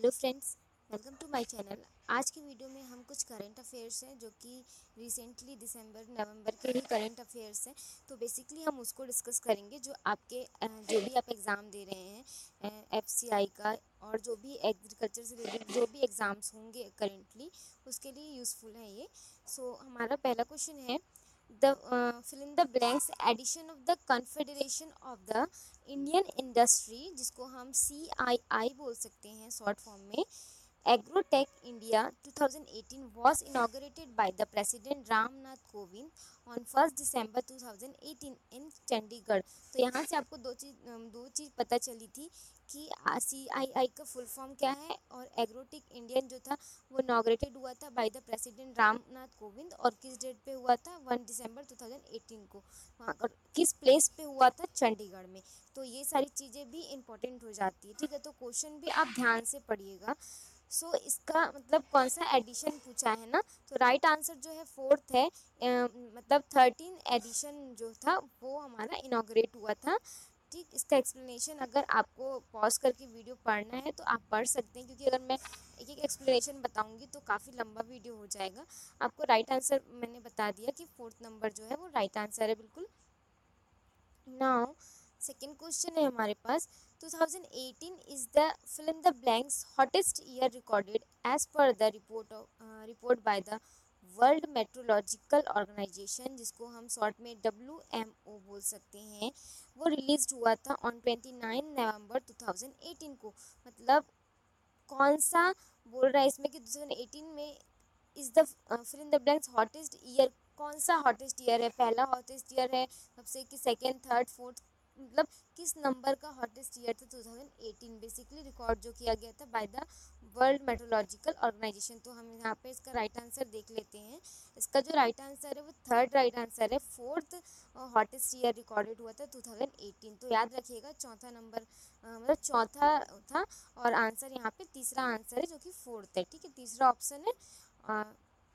Hello friends welcome to my channel आज की video में हम कुछ करंट अफेयर्स हैं जो कि रिसेंटली दिसंबर नवंबर के ही करंट अफेयर्स हैं। तो बेसिकली हम उसको डिस्कस करेंगे जो आपके जो भी आप एग्ज़ाम दे रहे हैं एफसीआई का और जो भी एग्रीकल्चर से रिलेटेड जो भी एग्ज़ाम्स होंगे करेंटली उसके लिए यूज़फुल है ये। सो so, हमारा पहला क्वेश्चन है the uh, fill in the blanks addition of the confederation of the indian industry जिसको हम सी आई आई बोल सकते हैं शॉर्ट फॉर्म में agrotech India 2018 was inaugurated by the president Ramnath Kovind on first December 2018 in Chandigarh तो यहाँ से आपको दो चीज़ दो चीज़ पता चली थी कि सी आई आई का फुल फॉर्म क्या है और एग्रोटिक इंडियन जो था वो इनाग्रेटेड हुआ था by the president Ramnath Kovind और किस डेट पे हुआ था? वन दिसंबर 2018 को। वहाँ और किस प्लेस पे हुआ था? चंडीगढ़ में। तो ये सारी चीज़ें भी इंपॉर्टेंट हो जाती है ठीक है? तो क्वेश्चन भी आप ध्यान से पढ़िएगा। सो so, इसका मतलब कौन सा एडिशन पूछा है ना? तो राइट आंसर जो है फोर्थ है। मतलब थर्टीन एडिशन जो था वो हमारा इनाग्रेट हुआ था। ठीक इसका एक्सप्लेनेशन अगर आपको पॉज करके वीडियो पढ़ना है तो आप पढ़ सकते हैं क्योंकि अगर मैं एक एक एक्सप्लेनेशन बताऊँगी तो काफ़ी लंबा वीडियो हो जाएगा। आपको राइट आंसर मैंने बता दिया कि फोर्थ नंबर जो है वो राइट आंसर है बिल्कुल। नाउ सेकेंड क्वेश्चन है हमारे पास। 2018 is the fill in the blanks hottest year recorded as per the report of uh, report by the world meteorological organisation, जिसको हम शॉर्ट में डब्ल्यू एम ओ बोल सकते हैं, वो रिलीज़ हुआ था on twenty nine November two thousand eighteen को। मतलब कौन सा बोल रहा है इसमें कि टू थाउज़ेंड एटीन में is the fill in the blanks hottest year कौन सा हॉटेस्ट ईयर है? पहला हॉटेस्ट ईयर है, सबसे कि सेकेंड थर्ड फोर्थ मतलब किस नंबर का हॉटेस्ट ईयर था 2018 बेसिकली रिकॉर्ड जो किया गया था by the world meteorological organisation तो हम यहाँ पे इसका राइट आंसर देख लेते हैं। इसका जो राइट आंसर है वो थर्ड राइट आंसर है। फोर्थ हॉटेस्ट ईयर रिकॉर्डेड हुआ था 2018 तो याद रखिएगा चौथा नंबर मतलब चौथा था और आंसर यहाँ पे तीसरा आंसर है जो कि फोर्थ है। ठीक है तीसरा ऑप्शन है। आ,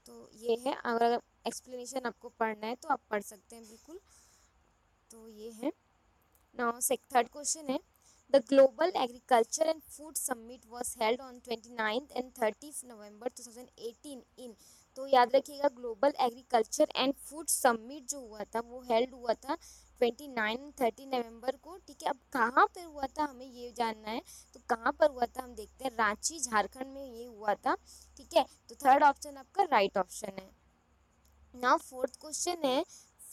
तो ये है अगर एक्सप्लेनेशन आपको पढ़ना है तो आप पढ़ सकते हैं बिल्कुल। तो ये है। Now, थर्ड क्वेश्चन है। The Global Agriculture and Food Summit was held on 29th and 30th November 2018 in. तो याद रखिएगा global agriculture and food summit जो हुआ था, वो हेल्ड हुआ था 29 30 नवंबर को। ठीक है, अब कहाँ पर हुआ था हमें ये जानना है। तो कहाँ पर हुआ था, हम देखते हैं। रांची, झारखंड में ये हुआ था। ठीक है तो थर्ड ऑप्शन आपका राइट ऑप्शन है। नाउ फोर्थ क्वेश्चन है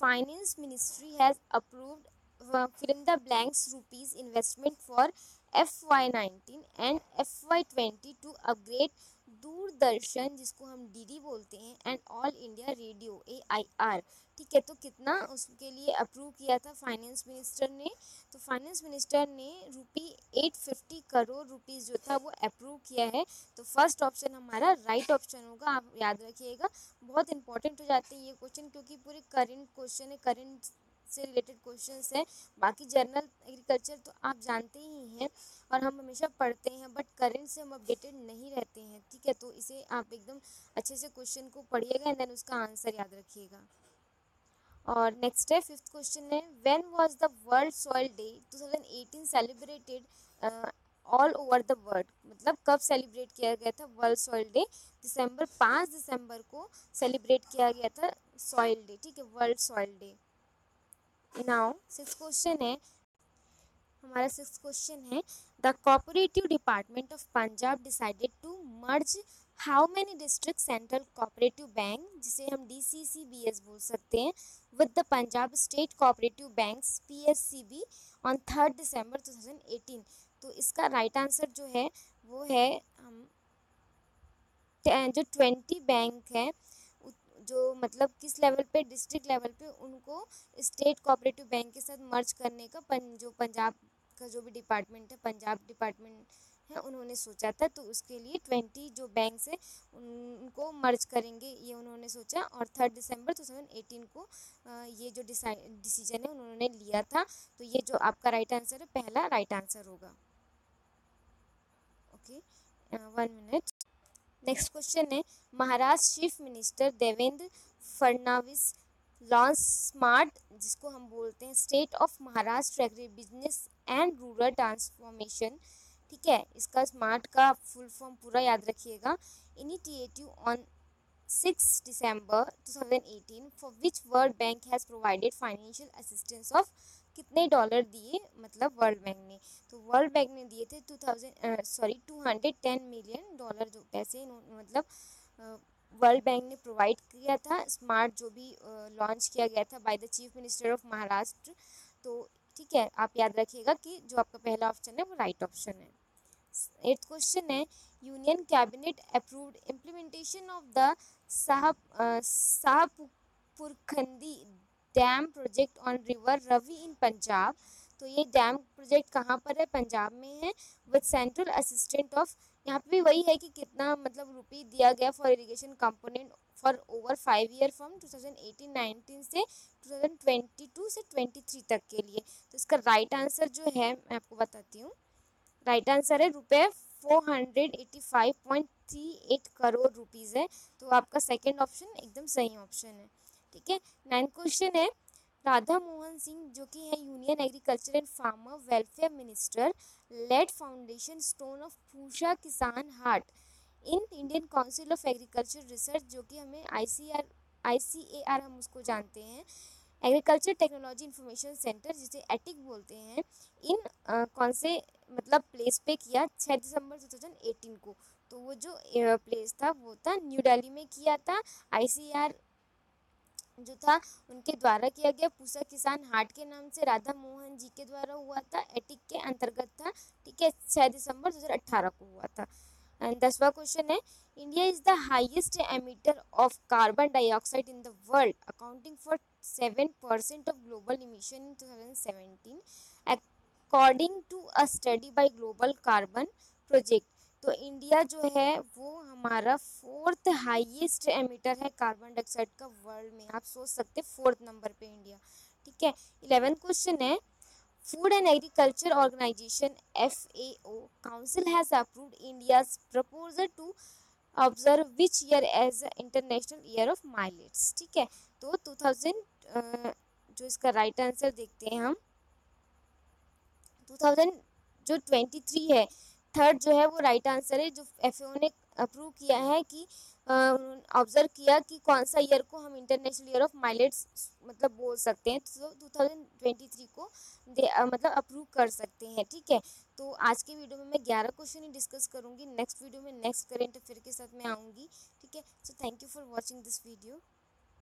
finance ministry has approved fill in the blanks rupees investment for FY19 and FY20 to upgrade Doordarshan, जिसको हम डीडी बोलते हैं and all India radio A I R ठीक है तो कितना उसके लिए अप्रूव किया था फाइनेंस मिनिस्टर ने? तो फाइनेंस मिनिस्टर ने रुपी 850 करोड़ रुपीज़ जो था वो अप्रूव किया है। तो फ़र्स्ट ऑप्शन हमारा राइट ऑप्शन होगा, आप याद रखिएगा। बहुत इंपॉर्टेंट हो जाते हैं ये क्वेश्चन क्योंकि पूरे करंट क्वेश्चन है करंट से रिलेटेड क्वेश्चंस हैं। बाकी जनरल एग्रीकल्चर तो आप जानते ही हैं और हम हमेशा पढ़ते हैं बट करेंट से हम अपडेटेड नहीं रहते हैं। ठीक है तो इसे आप एकदम अच्छे से क्वेश्चन को पढ़िएगा एंड देन उसका आंसर याद रखिएगा। और नेक्स्ट है फिफ्थ क्वेश्चन है when was the world soil day 2018 celebrated all over the world मतलब कब सेलिब्रेट किया गया था वर्ल्ड सॉइल डे दिसंबर पाँच दिसंबर को सेलिब्रेट किया गया था सॉइल डे ठीक है world soil day now six question है, हमारा सिक्स क्वेश्चन है, the cooperative department of Punjab decided to merge how many district central cooperative bank, जिसे हम D C C B S बोल सकते हैं with the Punjab state cooperative bank P S C B on third December two thousand eighteen तो इसका right right answer जो है, वो है हम जो ट्वेंटी बैंक है जो मतलब किस लेवल पे डिस्ट्रिक्ट लेवल पे उनको स्टेट कोऑपरेटिव बैंक के साथ मर्ज करने का पन, जो पंजाब का जो भी डिपार्टमेंट है पंजाब डिपार्टमेंट है उन्होंने सोचा था। तो उसके लिए ट्वेंटी जो बैंक है उनको मर्ज करेंगे ये उन्होंने सोचा। और थर्ड दिसंबर 2018 को ये जो डिसीज़न है उन्होंने लिया था। तो ये जो आपका राइट आंसर है पहला राइट आंसर होगा। Okay one minute next question है Maharashtra chief minister Devendra Fadnavis launch smart जिसको हम बोलते हैं state of Maharashtra agri business and rural transformation ठीक है? इसका स्मार्ट का फुल फॉर्म पूरा याद रखिएगा। Initiative on 6 December 2018 for which World Bank has provided financial assistance of कितने डॉलर दिए मतलब वर्ल्ड बैंक ने? तो वर्ल्ड बैंक ने दिए थे two thousand sorry two hundred ten million dollar जो पैसे मतलब वर्ल्ड बैंक ने प्रोवाइड किया था स्मार्ट जो भी लॉन्च किया गया था by the chief minister of Maharashtra तो ठीक है, आप याद रखिएगा कि जो आपका पहला ऑप्शन है, वो राइट ऑप्शन है। एट्थ क्वेश्चन है, union cabinet approved implementation of the Shahpurkandi dam project on river Ravi in Punjab तो ये डैम प्रोजेक्ट कहाँ पर है? पंजाब में है विद सेंट्रल असिस्टेंट ऑफ़ यहाँ पे भी वही है कि कितना मतलब रुपी दिया गया for irrigation component for over five year from 2018-19 से 2022 से 23 तक के लिए. तो इसका राइट आंसर जो है, मैं आपको बताती हूँ. राइट आंसर है रुपये four hundred eighty five point three eight crore rupees है। तो आपका सेकेंड ऑप्शन एकदम सही ऑप्शन है। ठीक है? नाइन क्वेश्चन है, राधा मोहन सिंह, जो कि है union agriculture and farmer welfare minister laid foundation stone of Pusa Kisan Haat in Indian council of agriculture research जो कि हमें आई C R I C A R हम उसको जानते हैं। एग्रीकल्चर टेक्नोलॉजी इंफॉर्मेशन सेंटर जिसे एटिक बोलते हैं इन आ, कौन से मतलब प्लेस पे किया 6 दिसंबर 2018 को। तो वो जो प्लेस था वो था न्यू दिल्ली में किया था। आईसीआर जो था उनके द्वारा किया गया। पूसा किसान हाट के नाम से राधा मोहन जी के द्वारा हुआ था। एटिक के अंतर्गत था। ठीक है छः दिसंबर 2018 को हुआ था। एंड दसवा क्वेश्चन है India is the highest emitter of carbon dioxide in the world accounting for seven percent of global emission in 2017 according to a study by global carbon project तो इंडिया जो है, वो हमारा फोर्थ हाईएस्ट एमिटर है carbon dioxide का world में। आप सोच सकते फोर्थ नंबर पे इंडिया ठीक है इलेवेंथ क्वेश्चन है agriculture organisation F A O council has approved India proposal to observe which year as international year of millets ठीक है? तो 2000 जो इसका राइट right आंसर देखते हैं हम। 2000 जो 23 है थर्ड जो है वो राइट right आंसर है, जो एफ़ ने अप्रूव किया है कि ऑब्ज़र्व किया कि कौन सा ईयर को हम इंटरनेशनल ईयर ऑफ़ माइलेट्स मतलब बोल सकते हैं तो 2023 को दे मतलब अप्रूव कर सकते हैं, ठीक है? तो आज के वीडियो में मैं 11 क्वेश्चन ही डिस्कस करूँगी नेक्स्ट वीडियो में नेक्स्ट करेंट अफेयर के साथ मैं आऊँगी, ठीक है? So thank you for watching this video